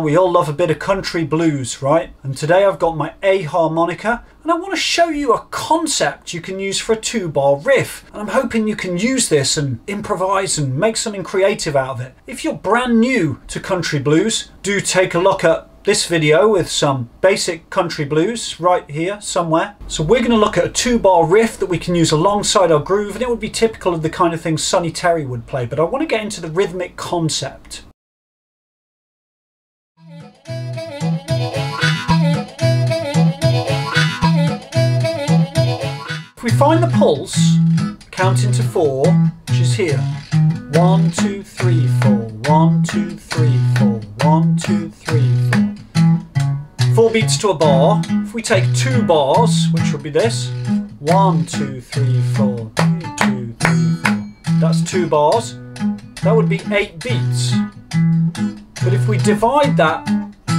we all love a bit of country blues, right? And today I've got my A harmonica and I want to show you a concept you can use for a two bar riff. And I'm hoping you can use this and improvise and make something creative out of it. If you're brand new to country blues, do take a look at this video with some basic country blues right here somewhere. So we're going to look at a two bar riff that we can use alongside our groove and it would be typical of the kind of thing Sonny Terry would play but I want to get into the rhythmic concept. Find the pulse, count into four, which is here. One, two, three, four. One, two, three, four. One, two, three, four four beats to a bar. If we take two bars, which would be this, one, two, three, four, two, three, four. That's two bars. That would be eight beats. But if we divide that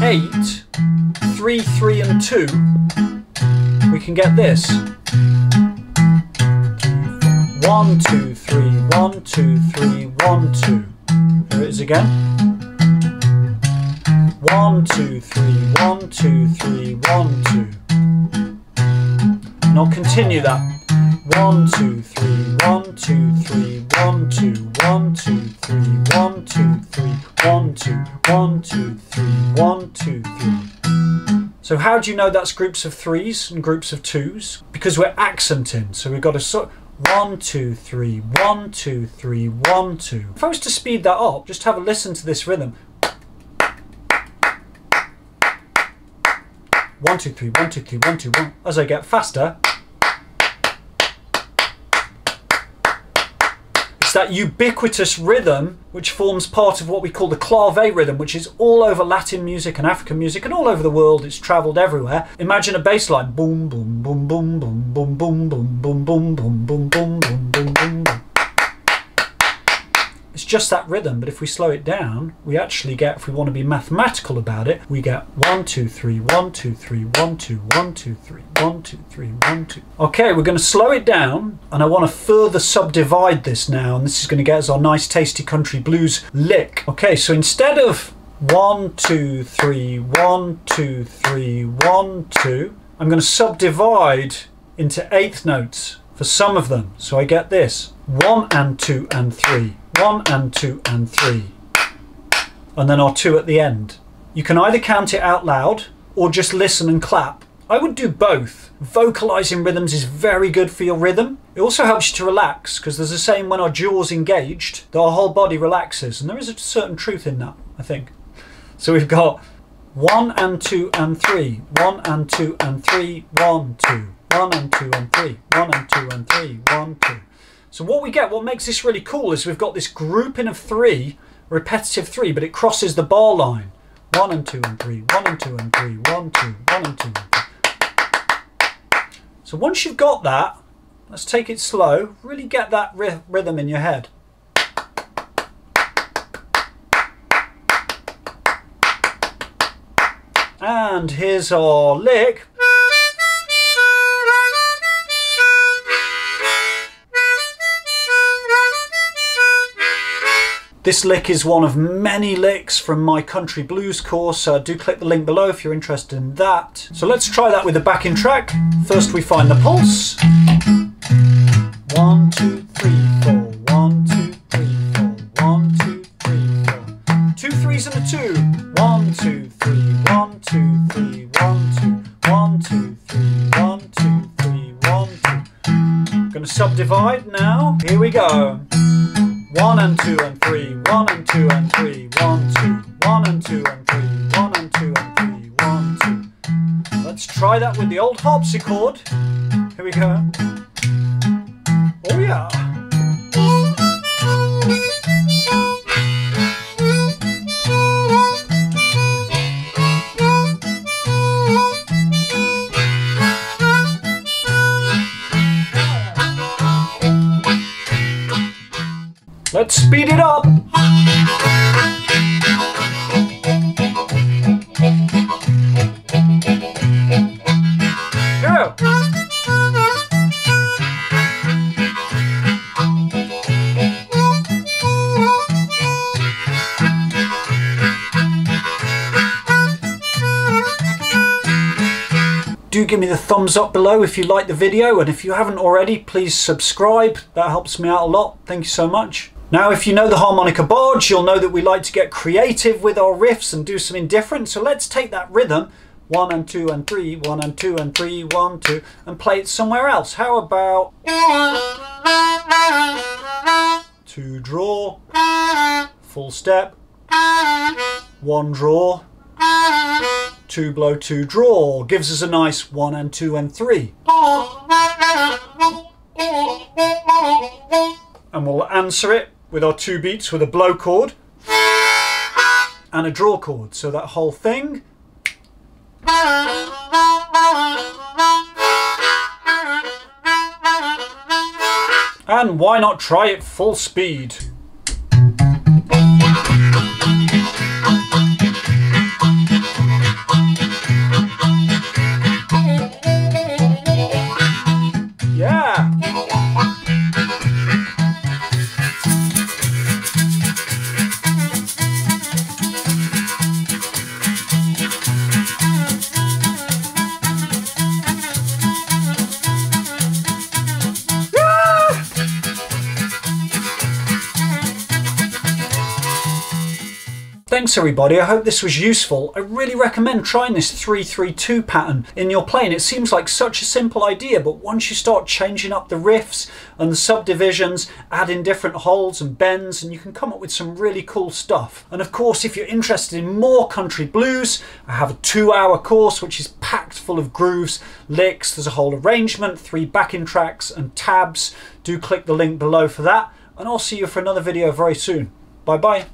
eight, three, three, and two, we can get this. One, two, three, one, two, three, one, two. Here it is again. One, two, three, one, two, three, one, two. I'll continue that. One, two, three, one, two, three, one, two, one, two, three, one, two, three, one, two, one, two, three, one, two, three. So how do you know that's groups of threes and groups of twos? Because we're accenting. So we've got a sort one, two, three, one, two, three, one, two. If I was to speed that up, just have a listen to this rhythm. One, two, three, one, two, three, one, two, one. As I get faster, it's that ubiquitous rhythm which forms part of what we call the clave rhythm, which is all over Latin music and African music and all over the world. It's travelled everywhere. Imagine a bass line. Boom, boom, boom, boom, boom, boom, boom, boom, boom, boom, boom, boom, boom, boom, boom, boom, just that rhythm, but if we slow it down, we actually get, if we want to be mathematical about it, we get one, two, three, one, two, three, one, two, one, two, three, one, two, three, one, two. Okay, we're going to slow it down, and I want to further subdivide this now, and this is going to get us our nice, tasty country blues lick. Okay, so instead of one, two, three, one, two, three, one, two, I'm going to subdivide into eighth notes for some of them. So I get this one and two and three one and two and three, and then our two at the end. You can either count it out loud or just listen and clap. I would do both. Vocalizing rhythms is very good for your rhythm. It also helps you to relax because there's a saying when our jaw's engaged, that our whole body relaxes, and there is a certain truth in that, I think. So we've got one and two and three, one and two and three, one, two, one and two and three, one and two and three, one, two. So what we get, what makes this really cool is we've got this grouping of three, repetitive three, but it crosses the bar line. One and two and three, one and two and three, one, two, one and two and three. So once you've got that, let's take it slow, really get that rhythm in your head. And here's our lick. This lick is one of many licks from my country blues course, so do click the link below if you're interested in that. So let's try that with the backing track. First we find the pulse. One, two, three, four. One, two, three, four. One, two, three, four. Two threes and a two. One, two, three, one, two, three, one, two, one, two, three, one, two, three, one, two. Gonna subdivide now. Here we go. One and two and three, one and two and three, one, two, one and two and three, one and two and three, one, two. Let's try that with the old harpsichord. Here we go. Oh yeah. Let's speed it up. Yeah. Do give me the thumbs up below if you like the video and if you haven't already please subscribe that helps me out a lot thank you so much now, if you know the harmonica barge, you'll know that we like to get creative with our riffs and do something different. So let's take that rhythm, one and two and three, one and two and three, one, two, and play it somewhere else. How about two draw, full step, one draw, two blow, two draw. Gives us a nice one and two and three. And we'll answer it with our two beats with a blow chord and a draw chord. So that whole thing. And why not try it full speed? Thanks everybody, I hope this was useful. I really recommend trying this 332 pattern in your playing. It seems like such a simple idea, but once you start changing up the riffs and the subdivisions, adding different holds and bends, and you can come up with some really cool stuff. And of course, if you're interested in more country blues, I have a two hour course which is packed full of grooves, licks, there's a whole arrangement, three backing tracks and tabs. Do click the link below for that, and I'll see you for another video very soon. Bye bye.